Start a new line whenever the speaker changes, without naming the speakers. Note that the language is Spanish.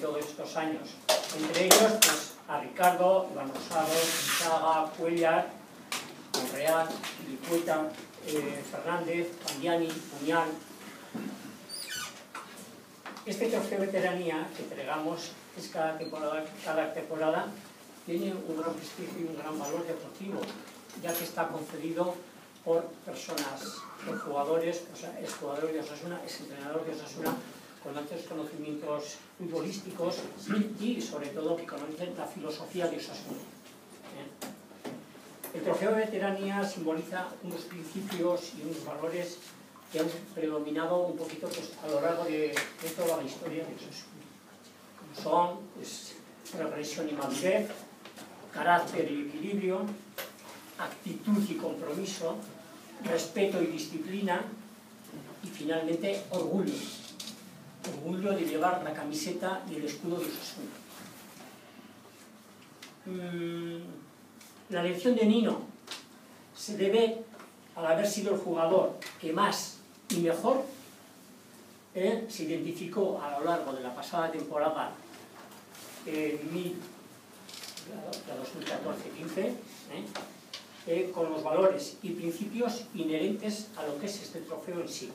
todos estos años. Entre ellos, pues, a Ricardo, Iván Rosado, Gonzaga, Cuellar, Monreal, Licueta, eh, Fernández, Pandiani, Puñal. Este trofeo de veteranía que entregamos es cada temporada, tiene un gran prestigio y un gran valor deportivo, ya que está concedido por personas, por jugadores, o sea, es jugador de Osasuna, es entrenador de Osasuna, con altos conocimientos futbolísticos y sobre todo que conocen la filosofía de Osasuna. ¿Eh? El trofeo de veteranía simboliza unos principios y unos valores que han predominado un poquito pues, a lo largo de, toda la historia de Osasuna. Son pues, y madurez, carácter y equilibrio, actitud y compromiso, respeto y disciplina y finalmente orgullo. Orgullo de llevar la camiseta y el escudo de Osasuna. Mm, la elección de Nino se debe al haber sido el jugador que más y mejor eh, se identificó a lo largo de la pasada temporada la 2014-15 eh, con los valores y principios inherentes a lo que es este trofeo en sí.